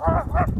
Ha ha ha!